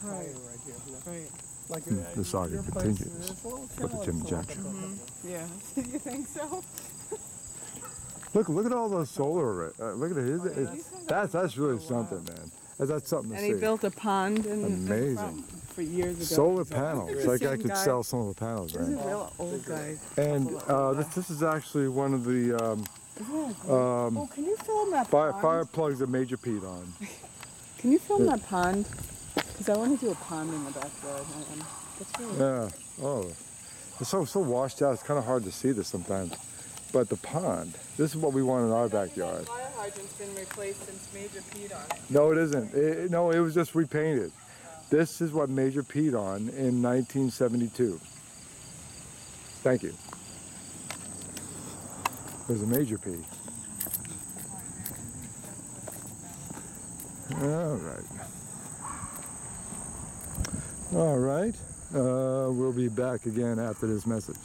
higher right here. You know? Right. Like Hmm, uh, the saga continues it's with the channel, Jimmy it's a little Jackson. bit- Yeah. you think so? Look, look at all those solar. Uh, look at it. It's- yeah. it's- that's that's really something, man. That's, that's something to And see. he built a pond in in Amazing. front for years ago. solar panels. Like I could guy. sell some of the panels, He's a right? real old guy. And uh, this, this is actually one of the um, um, oh, can you film that fire, pond? fire plugs that Major Pete on. Can you film that pond? Because I want to do a pond in the backyard. I- That's really Yeah. Oh, it's so so washed out. It's kind of hard to see this sometimes. But the pond. This is what we want in our backyard. Fire hydrant's been replaced since Major Pete on it. No, it isn't. It, no, it was just repainted. This is what Major Pete on in 1972. Thank you. There's a Major P. All right. All right. Uh, we'll be back again after this message.